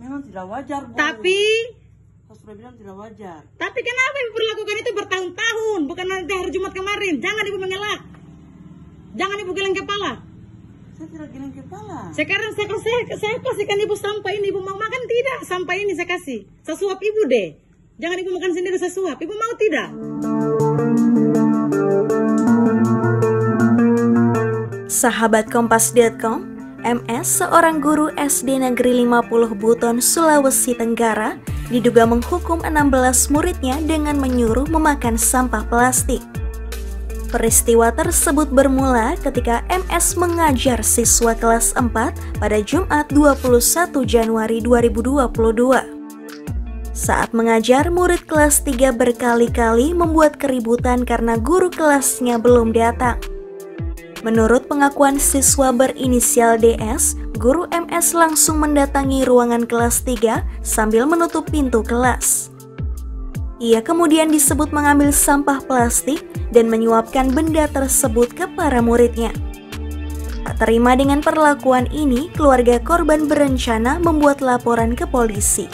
Memang tidak wajar, Bu. Tapi Saya sudah bilang tidak wajar. tapi kenapa ibu perlakukan itu bertahun-tahun bukan nanti hari Jumat kemarin? Jangan ibu mengelak. Jangan ibu geleng kepala. Saya tidak giling kepala. Sekarang saya, saya, saya kasihkan ibu sampah ini. Ibu mau makan tidak? Sampah ini saya kasih. Saya suap ibu deh. Jangan ibu makan sendiri saya suap. Ibu mau tidak? Sahabat Kompas.com, MS seorang guru SD Negeri 50 Buton, Sulawesi Tenggara diduga menghukum 16 muridnya dengan menyuruh memakan sampah plastik. Peristiwa tersebut bermula ketika MS mengajar siswa kelas 4 pada Jumat 21 Januari 2022. Saat mengajar, murid kelas 3 berkali-kali membuat keributan karena guru kelasnya belum datang. Menurut pengakuan siswa berinisial DS, guru MS langsung mendatangi ruangan kelas 3 sambil menutup pintu kelas. Ia kemudian disebut mengambil sampah plastik dan menyuapkan benda tersebut ke para muridnya. Tak terima dengan perlakuan ini, keluarga korban berencana membuat laporan ke polisi.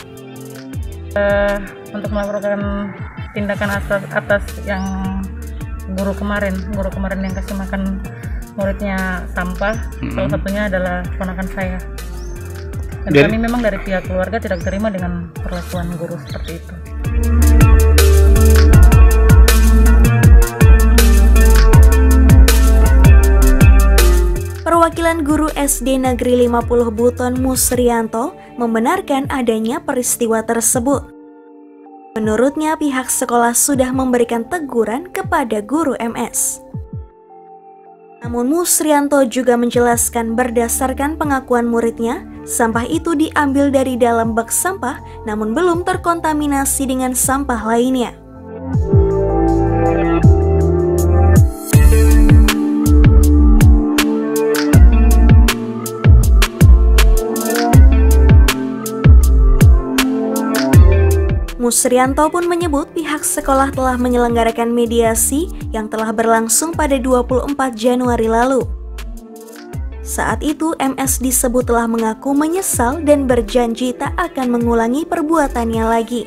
untuk melaporkan tindakan atas atas yang guru kemarin guru kemarin yang kasih makan muridnya sampah salah satunya adalah ponakan saya dan Dari- kami memang dari pihak keluarga tidak terima dengan perlakuan guru seperti itu Perwakilan guru SD Negeri 50 Buton Musrianto membenarkan adanya peristiwa tersebut. Menurutnya pihak sekolah sudah memberikan teguran kepada guru MS. Namun Musrianto juga menjelaskan berdasarkan pengakuan muridnya, sampah itu diambil dari dalam bak sampah namun belum terkontaminasi dengan sampah lainnya. Musrianto pun menyebut pihak sekolah telah menyelenggarakan mediasi yang telah berlangsung pada 24 Januari lalu. Saat itu MS disebut telah mengaku menyesal dan berjanji tak akan mengulangi perbuatannya lagi.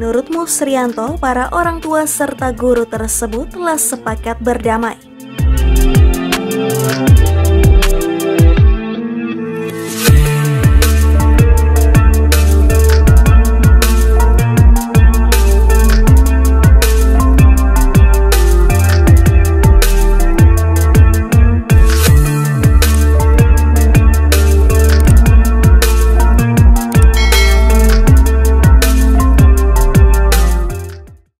Menurut Musrianto, para orang tua serta guru tersebut telah sepakat berdamai.